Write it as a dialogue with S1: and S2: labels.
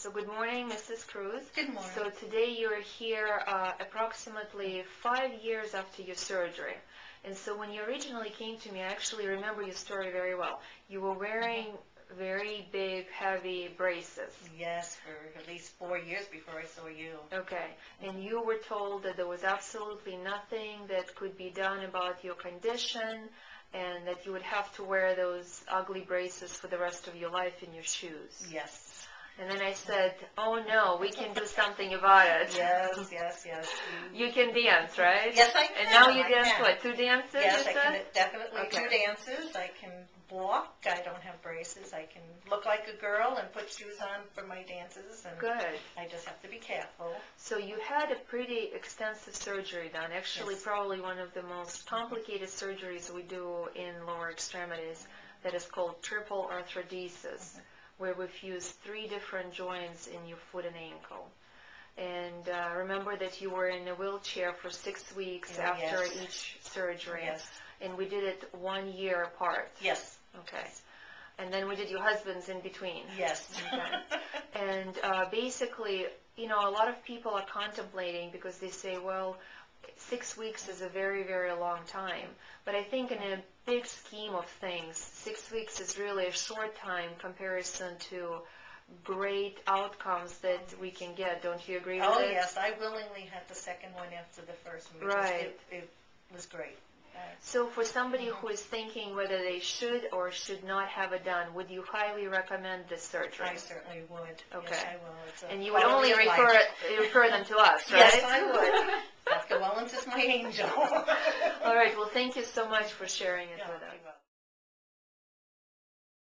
S1: So good morning, Mrs. Cruz.
S2: Good morning.
S1: So today you're here uh, approximately five years after your surgery. And so when you originally came to me, I actually remember your story very well. You were wearing very big, heavy braces.
S2: Yes, for at least four years before I saw you.
S1: Okay. And you were told that there was absolutely nothing that could be done about your condition and that you would have to wear those ugly braces for the rest of your life in your shoes.
S2: Yes.
S1: And then I said, oh no, we can do something about it.
S2: Yes, yes, yes.
S1: You can dance, right?
S2: Yes, I can.
S1: And now you
S2: I
S1: dance
S2: can.
S1: what, two dances,
S2: Yes, I can definitely do
S1: Okay.
S2: dances. I can walk. I don't have braces. I can look like a girl and put shoes on for my dances. And
S1: Good.
S2: I just have to be careful.
S1: So you had a pretty extensive surgery done, actually
S2: Yes.
S1: probably one of the most complicated surgeries we do in lower extremities that is called triple arthrodesis, mm-hmm. Where we fuse three different joints in your foot and ankle. And uh, remember that you were in a wheelchair for six weeks
S2: Yeah,
S1: after
S2: yes.
S1: each surgery,
S2: Yes.
S1: and we did it one year apart.
S2: Yes.
S1: Okay. And then we did your husband's in between.
S2: Yes.
S1: Okay. And uh, basically, you know, a lot of people are contemplating because they say, well, six weeks is a very, very long time. But I think in a big scheme of things, six weeks is really a short time comparison to great outcomes that we can get. Don't you agree with
S2: oh, yes. I willingly had the second one after the first one. because
S1: Right.
S2: It, it was great. Uh,
S1: So for somebody who is thinking whether they should or should not have it done, would you highly recommend this surgery?
S2: I certainly would.
S1: Okay.
S2: Yes, I will. It's a
S1: And you would only
S2: quality of
S1: refer,
S2: life.
S1: refer them to us, right?
S2: Yes, I would. Dr. Wellens is my angel.
S1: All right, well, thank you so much for sharing it
S2: Yeah,
S1: with us.
S2: you're